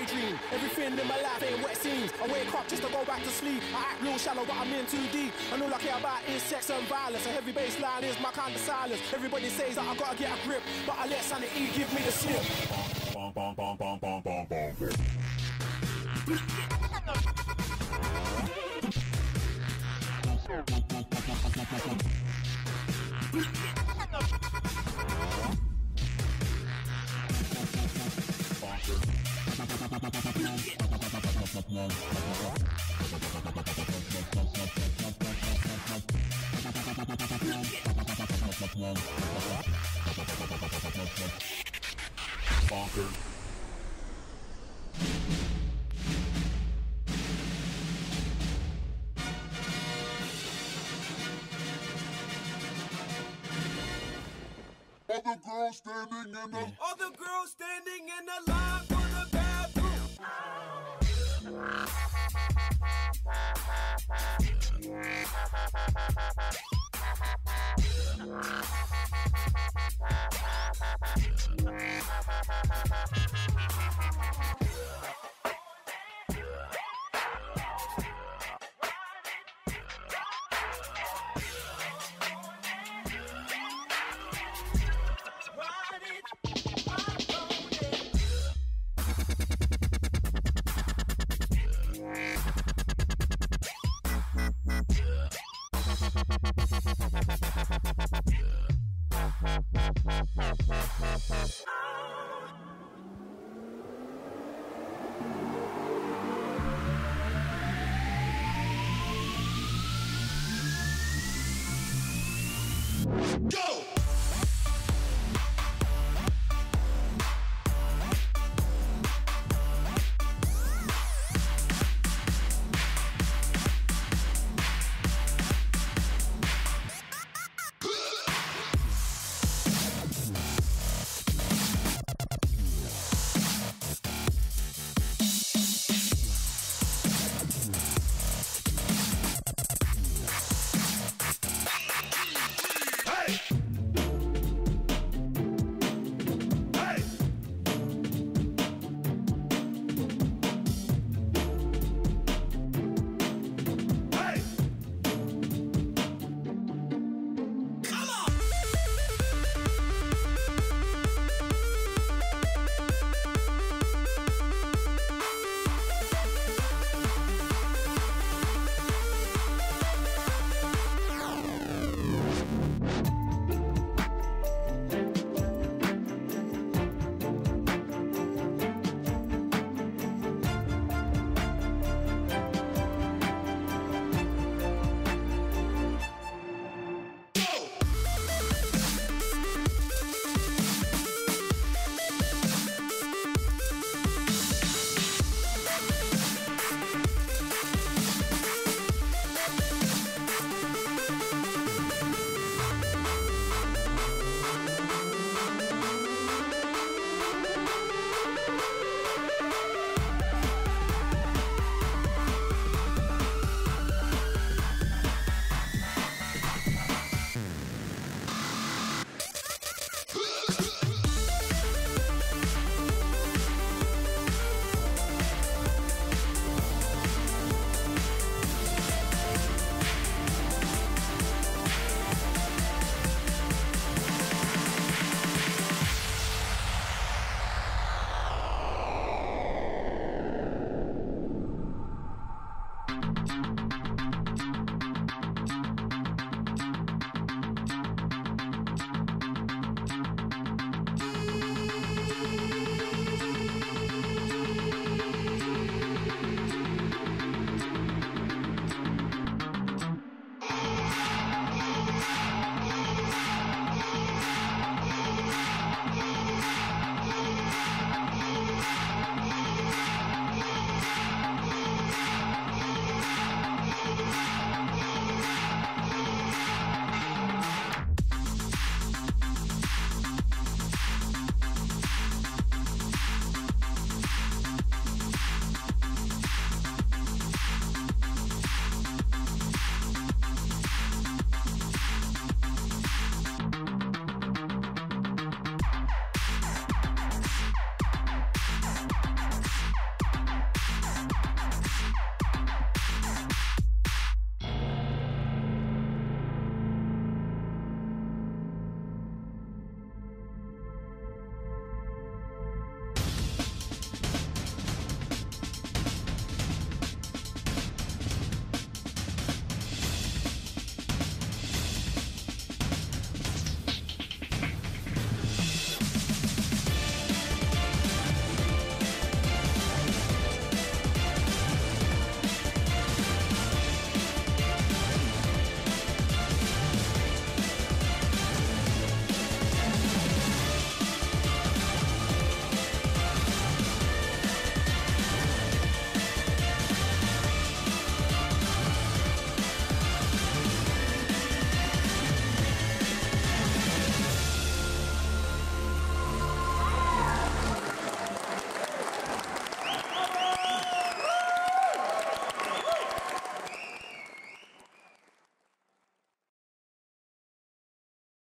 daydream. Everything in my life ain't what it seems. I wake up just to go back to sleep. I act real shallow, but I'm in too deep. And all I care about is sex and violence. A heavy bass line is my kind of silence. Everybody says that I gotta get a grip, but I let sanity give me the slip. Girls standing in the Other girls standing in the line for the bathroom. Ride it, ride on it. go.